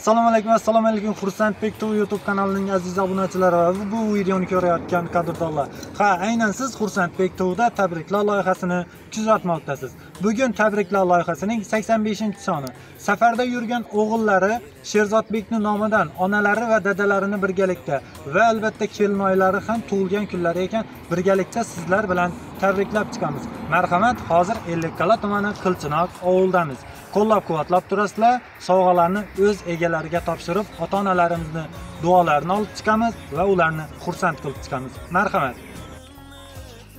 assalomu alaykum assalomu alaykum. Xursandbek tv youtube kanalining aziz obunachilari va bu videoni ko'rayotgan qadrdonlar. Ha aynan siz xursandbek tvda tabriklar loyihasini kuzatmoqdasiz. Bugun tabriklar loyihasining 85 soni. Safarda yurgan o'g'illari sherzodbekni nomidan onalari va dadalarini birgalikda va albatta kelinoylari ham tug'ilgan kunlari ekan birgalikda sizlar bilan tabriklab chiqamiz. Marhamat hozir ellikqal'a tumani qilchinoq ovuldamiz qo'llab quvvatlab turasizlar. Sovg'alarni o'z egalariga topshirib ota onalarimizni duolarini olib chiqamiz va ularni xursand qilib chiqamiz. Marhamat.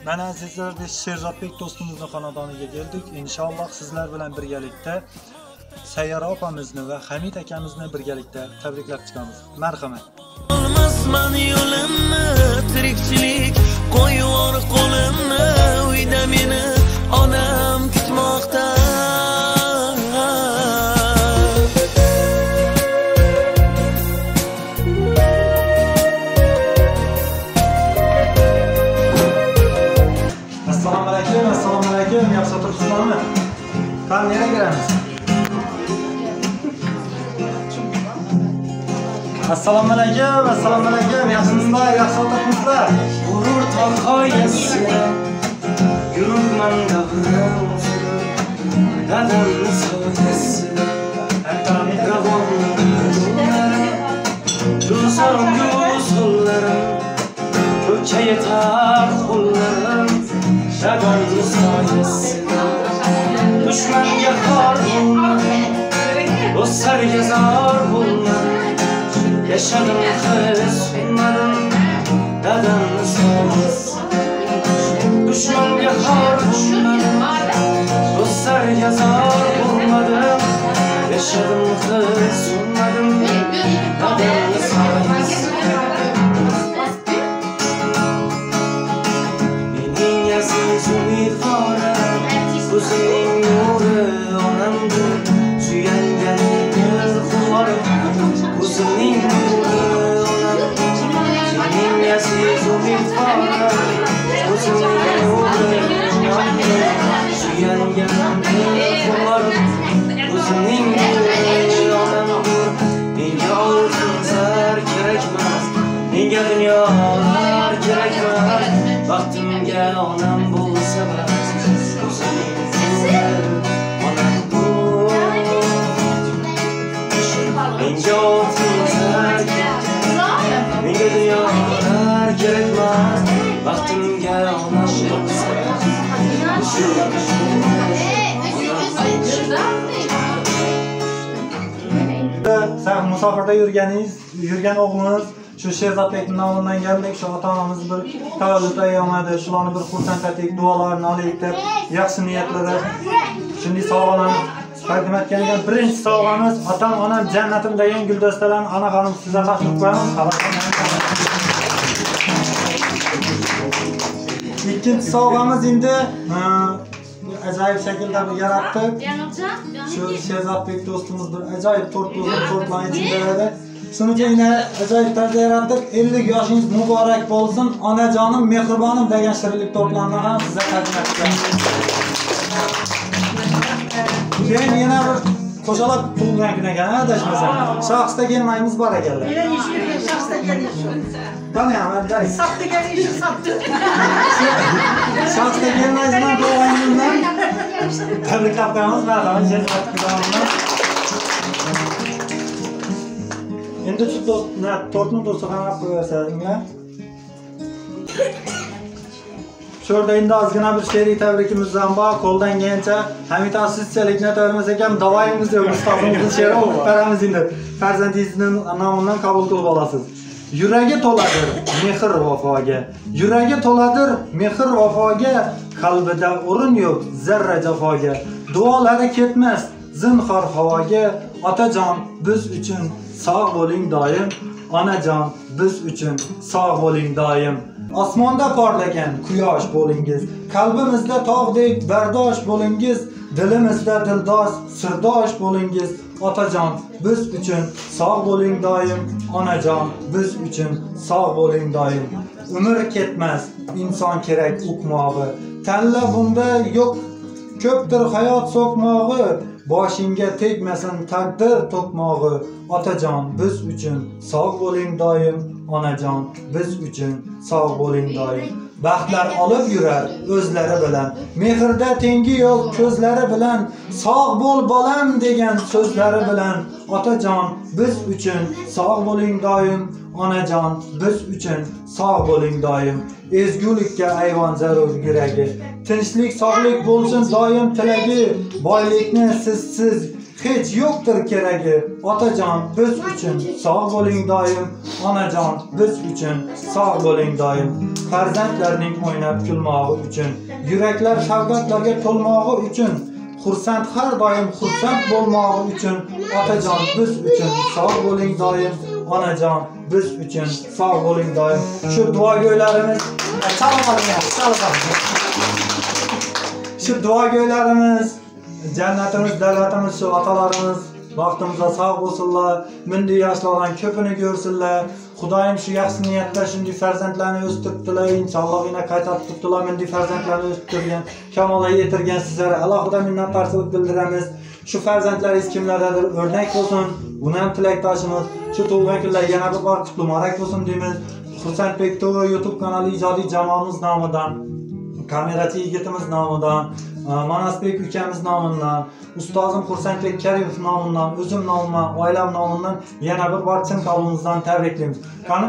Mana azizlar biz sherzodbek do'stimizni xonadoniga keldik. Inshaalloh sizlar bilan birgalikda sayyora opamizni va hamid akamizni birgalikda tabriklab chiqamiz. Marhamat. Olmasman yo'limni tirikchilik qo'yvor qo'limni uyda meni onam kutmoqda. assalomu alaykum assalomu alaykum. Yaxshimisizlar yaxshi o'tiribsizlar g'urur tog' qoyasi yuribman davrim dadamni soyasi Yusarim yusullarım Ko'kkaga tar qo'llarim Dadamni soyasi Dushmanga xor bo'ldim Do'stlarga zor Yaşadım kız bilmedim neden nasılız Düşman bir haruç Dostlar yazar bulmadım. Yaşadım kız bilmedim neden nasılız musofirda yurganingiz, yurgan o'g'limiz shu Sherzodbekning nomidan keldik. Shu ota-onamiz bir tavallud ayyomida shularni bir xursand etik, duolarini olaylik deb yaxshi niyatlarda shunday sovg'alarni taqdim etgan ekan. Birinchi sovg'amiz otam, onam jannatim degan guldastalarni ana xonim sizga taqdim qo'yamiz. Ikkinchi sovg'amiz endi acayip şekilde bir yarattı. Şu Şehzat Bey dostumuz bir acayip tortuzun tortlan içindelerdi. Sonuca yine acayip tarzda yarattık. 50 yaşınız mübarek olsun. Ana canım, mehribanım degan şirinlik tortlanlarına size takdim ettim. Keyin yana bir qo'shalab tug'ilgan kuniga adashmasam shaxsda kelmaymiz barakallah gelişim. Tamam ya, ben Sattı gelişim, sattı. Sattı gelmez lan bu oyunundan. Tabii kaptanımız var ama sen kaptanımız. Endi shu tortni do'stxonaga olib qo'yaveringlar. shu yerda endi ozgina bir she'riy tabrikimiz ham bor qo'ldan kelgancha hamida sizchalik notavamiz ekan davoyimiz yo'q ustozimizni she'ri o'qib beramiz endi farzandingizni nomidan qabul qilib olasiz Yuragi to'ladir mehr vafoga. Yuragi to'ladir mehr vafoga, qalbida o'rin yo'q zarra jafoga. Duolari ketmas zinhor havoga. Otajon, biz uchun sog' bo'ling doim. Onajon, biz uchun sog' bo'ling doim. Osmonda porlagan quyosh bo'lingiz, qalbimizda tog'dek bardosh bo'lingiz, dilimizda dildosh, sirdosh bo'lingiz. Otajon, biz uchun sog' bo'ling doim. Onajon, biz uchun sog' bo'ling doim. Umr ketmas, inson kerak o'qmog'i. Tanla bunda yo'q ko'pdir hayot so'qmog'i boshingga tegmasin taqdir to'qmog'i. Otajon biz uchun sog' bo'ling doim. Onajon biz uchun sog' bo'ling doim. Baxtlar olib yurar o'zlari bilan. Mehrda tengi yo'q ko'zlari bilan. Sog' bo'l bolam degan so'zlari bilan. Otajon biz uchun sog' bo'ling doim. Onajon biz uchun sog' bo'ling doim. Ezgulikka ayvon zarur yuragi. Tinchlik sog'lik bo'lsin doim tilagi. Boylikni sizsiz hech yo'qdir keragi. Otajon biz uchun sog' bo'ling doim. Onajon biz uchun sog' bo'ling doim. Farzandlarning o'ynab kulmog'i uchun yuraklar shafqatlarga to'lmog'i uchun xursand har doim xursand bo'lmog'i uchun otajon biz uchun sog' bo'ling doim. Onajon biz uchun sog' bo'ling doim. Shu duogo'ylarimiz shu duogo'ylarimiz jannatimiz davlatimiz shu otalarimiz vaqtimizda sog' bo'lsinlar bunday yoshlardan ko'pini ko'rsinlar. Xudoyim shu yaxshi niyatda shunday farzandlarni o'stiribdilar inshaalloh yana qaytarib turibdilar bunday farzandlarni o'stirgan kamolga yetirgan sizlarga alohida minnatdorchilik bildiramiz. Shu farzandlaringiz kimlardadir o'rnak bo'lsin buni ham tilakdoshimiz shu tug'ilgan kunlar yana bir bor qutlug' muborak bo'lsin deymiz. Xursandbek tv youtube kanali ijodiy jamoamiz nomidan kamerachi yigitimiz nomidan e, manasbek ukamiz nomidan ustozim xursandbek karimov nomidan o'zim nomimdan oilam nomidan yana bir bor chin qalbimizdan tabriklaymiz. Qani?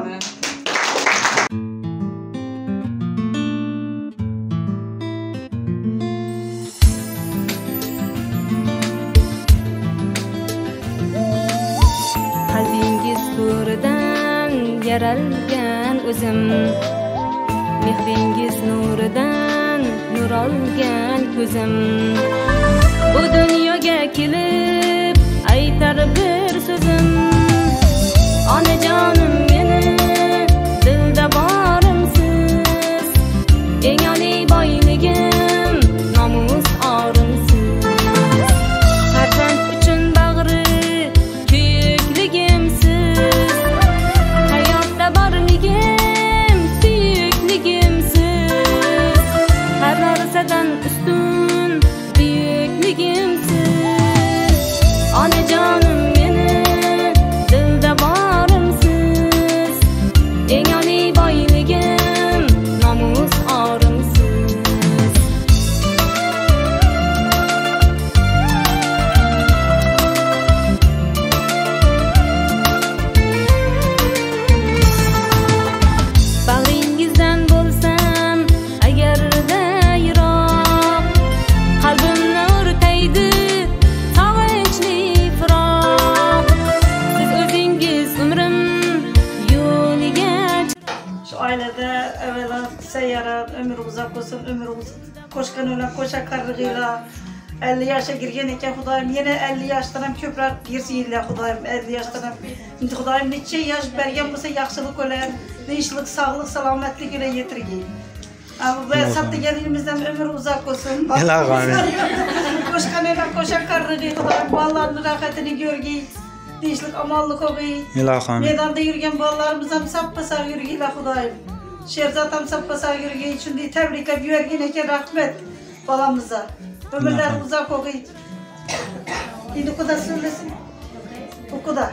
O'zim. Mehringiz nuridan nur olgan ko'zim. Bu dunyoga kelib aytar bir so'zim. Onajonim meni sağlık olsun, ömür olsun. Koşkan öyle koşa karrığıyla. 50 yaşa girgen eken Hudayım yine 50 yaştanam köprak girsin ille Hudayım 50 yaştanam. Şimdi Hudayım neçe yaş bergen bolsa yaxşılık öle, dinçlik, sağlık, salametlik öle yetirgi. Ama bu hesap degenimizden ömür uzak olsun. El ağabey. Koşkan öyle koşa karrıgı Hudayım ballarını rahatını görgi. Dinçlik, amallık ogi. El ağabey. Meydanda yürgen ballarımızdan sapmasak yürgi ila Hudayım. Şehzat Hamsap Pasar Yürüge için diye tebrik ediyor. Yine ki rahmet balamıza. Ömürler uzak okuyun. Şimdi kuda söylesin. Bu kuda.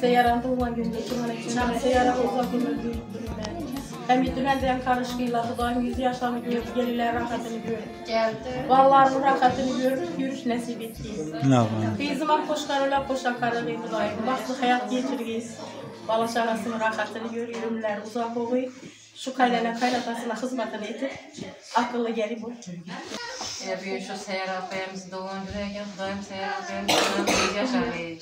Seyaran doğulan günde, kumanak günde, seyaran uzak ömür duyduğum ben. Hem dünenden karışkıyla Xudayım 100 yaşını gördü, gelirler rahatını gördü. Geldi. Vallarının rahatını gördü, yürüş nasip etti. Kızıma koşkarıyla koşakarıyla Xudayım. Baxtlı hayat geçirgiz. Balaşağasının rahatını görürümler, uzak olayım. Şu kaynana kaynatasına hizmetini etip akıllı geri bu. Ya bir şu Seher ablayımız doğum günü ya Xudayım Seher ablayımız doğum günü yaşarıyım.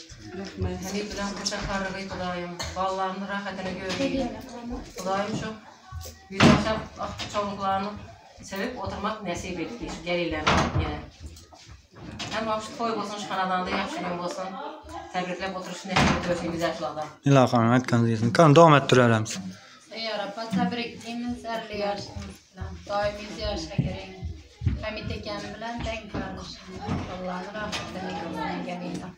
Hani bilen koşakarıyla Xudayım. Vallarının rahatını görürüm. Xudayım çok çoluklarını sevip oturmak nasip etti. Şu gelirlerine yine. Hem şu toy olsun, şu kanadanda yaxşı gün olsun. Təbriklep oturuş nasip ediyorsun biz yaşlarda. ilohim aytganingiz yesin qani davom ettiramiz Yarabba tabriklaymiz 50 yaşınız bilan. 100 yaşa giring. Hamid ekan bilan teng qarishing. Allohni rahmatini ko'rganingizda.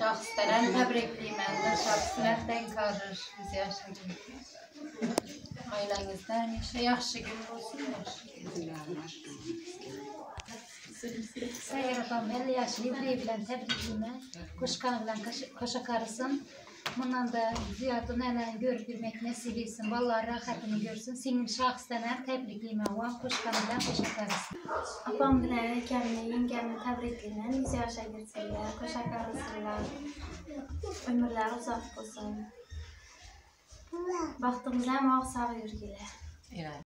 Şahslərə təbrikliyim, məndə şəxslər denk qarır biz yaşadığımız. Ailənizdə həmişə yaxşı gün olsun, yaxşı günlər. Seyir adam, 50 yaş, Libriye bilen tebrikime, kuşkan bilen kaşa karısın. Bundan da Ziya nenen görgülmek nasip etsin. Vallahi rahatını görsün. Senin şahsenen tebrikliyim avam. Koşkanından koşakarız. Apam bilen ekemle, yengemle tebrikliyim. Ziya şagirsizler, koşakarızlar. Ömürler uzak olsun. Baxtımıza mağ sağ yürgüler. Evet.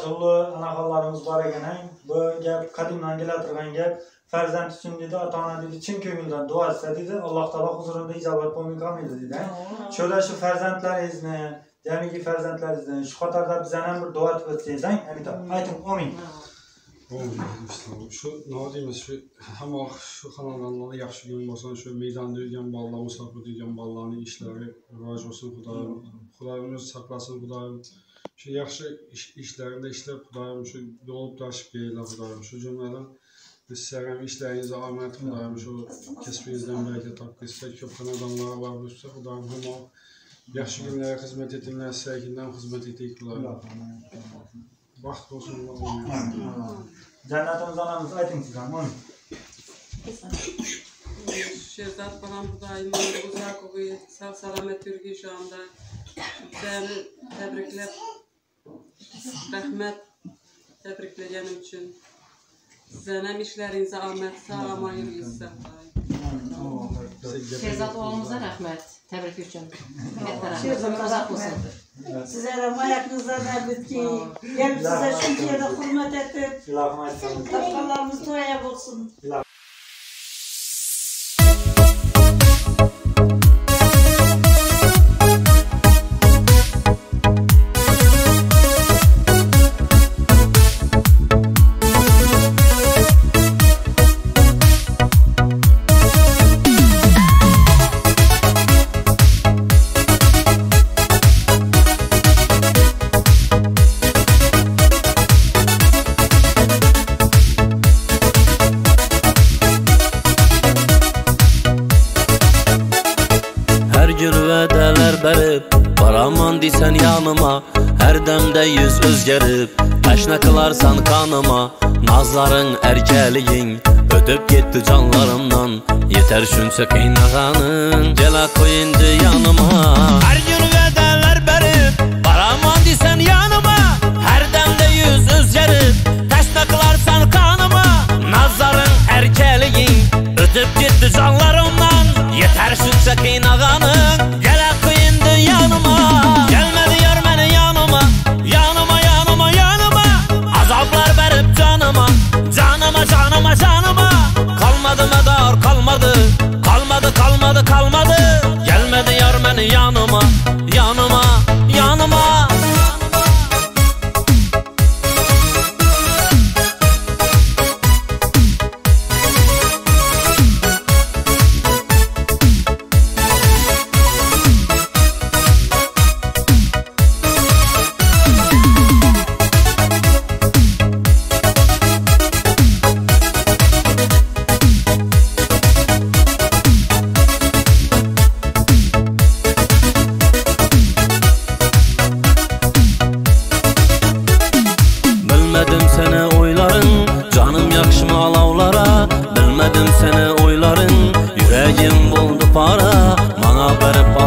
Sog' yurgilar. Yollu anaxonlarimiz bor ekan. Bu gap qadimdan kelaturgan gap. Farzand uchun dedi, ota-ona dedi, chin ko'ngildan duo etsa dedi, Alloh taolo huzurida ijobat bo'lmay qolmaydi dedi. Shunda shu farzandlaringizni, jamiki farzandlaringizni shu qatorda bizdan ham bir duo etib o'tsangiz, ayting, amin. shu nima deymiz shu hamma shu xonadonlarda yaxshi kun bo'lsin shu maydonda yurgan bolalar musofirda yurgan bolalarni ishlari rivoj bo'lsin xudoyim xudoyim o'zi saqlasin xudoyim Ki, yaxşı iş, işlərində işləb xudayım üçün, yolub daşıb qeyirlə xudayım üçün, cümlədən biz sərəm işləyinizə amət xudayım üçün, kəsbinizdən bəlkə tapqı istək, köpxən adamlara var, bu üstə xudayım həm o, yaxşı günlərə xidmət etdimlər, səkindən xidmət etdik xudayım. Vaxt olsun, Allah olmayın. Cənnətimiz anamız, aytın sizə, amin. Şehzat Balan Buday'ın Uzakov'u sağ salamet Türk inşallah. Sizlarni tabriklab rahmat tabriklagani uchun sizlarni ham ishlaringiz omad sog' amoyil yursin sherzod o'g'limizga rahmat tabrik uchun sherzod uzoq bo'lsin sizlar ham oyog'ingizdan bitki. Yana sizlar shuncha yerda hurmat etib topganlarimiz to'ya bo'lsin Hər dəmdə yüz özgərib Təşnə qılarsan kanıma Nazların, ərkəliyin Ödüb getdi canlarımdan. Yetər şünsə qeynağanın Gələ qoy indi yanıma. Hər gün vədələr bərib Baraman desən yanıma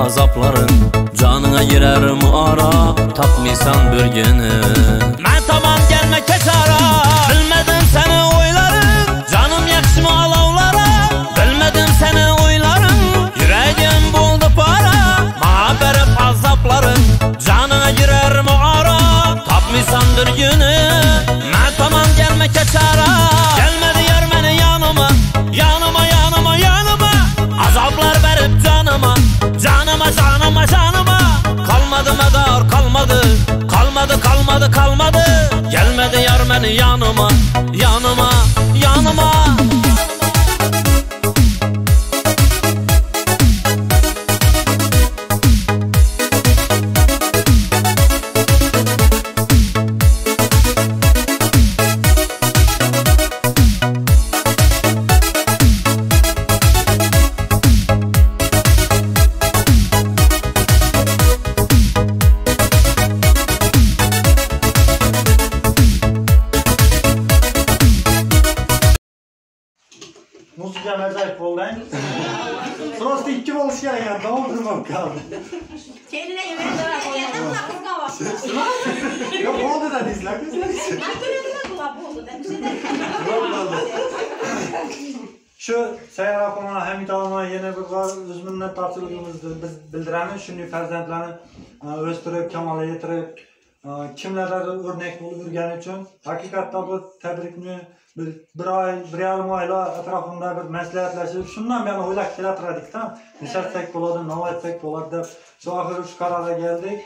azapların Canına girer mi ara? Tapmıysan bir günü Ben tamam gelme keç ara. Bilmedim seni oyların Canım yakşı mı alavlara? Bilmedim seni oyların Yüreğim buldu para. Bana verip azapların Canına girer mi ara? Tapmıysan bir günü Kalmadı kalmadı kalmadı. Gelmedi yar beni yanıma Yanıma yanıma Acayip oldu he? Prosta ikki bo'lishi kerak edi, turmab qoldi. Yo'q, bo'ldi ko'zlaringiz. Shu Sayyora Qumona Hamid og'ama yana bir bor o'z minnatdorchiligimizni biz bildiramiz. Shunday farzandlarni e, o'stirib, kamolga yetirib, e, kimlarga o'rnak bo'lib yurgani uchun haqiqatda bu tabrikni bir, bir oy, bir yarim oylar atrofimda bir maslahatlashib, shundan beri o'ylab kelatirdik-da. Nishlatsak bo'ladi, nima etsak bo'ladi deb shu oxiri shu qarorga keldik.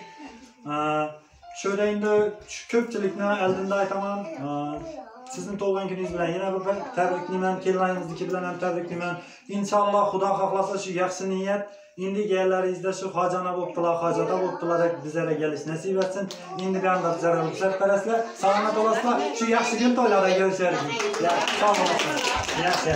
Shunda endi shu ko'pchilikni oldinda aytaman, sizni tug'ilgan kuningiz bilan yana bir tabriklayman, kelinlaringizniki bilan ham tabriklayman. Inshaalloh Xudo xohlasa shu yaxshi niyat İndi Indi gelirler izleşip hacana boktular, hacada boktular, bizlere geliş nasip etsin. Indi ben de bizlere ruhsat peresler, sağına dolasla şu yaşlı gün toylara görüşelim. Ya, sağ olasın. Yaşlı.